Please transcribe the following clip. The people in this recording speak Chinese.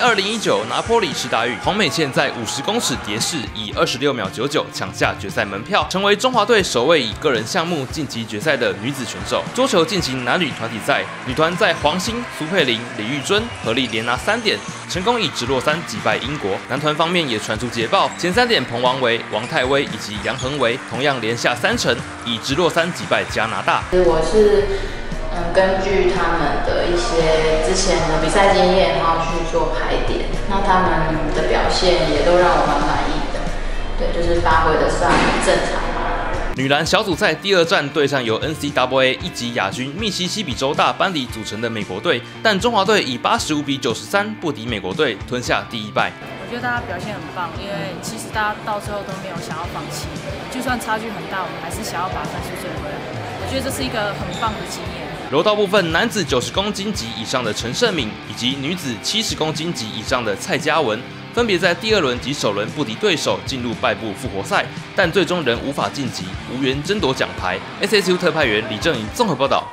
二零一九拿坡里世大运，黄美倩在五十公尺蝶式以二十六秒九九抢下决赛门票，成为中华队首位以个人项目晋级决赛的女子选手。桌球进行男女团体赛，女团在黄兴、苏佩玲、李玉尊合力连拿三点，成功以直落三击败英国。男团方面也传出捷报，前三点彭王维、王泰威以及杨恒维同样连下三城，以直落三击败加拿大。我是。嗯，根据他们的一些之前的比赛经验，然后去做排点，那他们的表现也都让我蛮满意的。对，就是发挥的算正常。女篮小组赛第二战对上由 NCAA 一级亚军密西西比州大班里组成的美国队，但中华队以八十五比九十三不敌美国队，吞下第一败。我觉得大家表现很棒，因为其实大家到最后都没有想要放弃，就算差距很大，我们还是想要把分数追回来。我觉得这是一个很棒的经验。柔道部分，男子九十公斤级以上的陈胜敏，以及女子七十公斤级以上的蔡嘉文，分别在第二轮及首轮不敌对手，进入败部复活赛，但最终仍无法晋级，无缘争夺奖牌。SSU 特派员李正颖综合报道。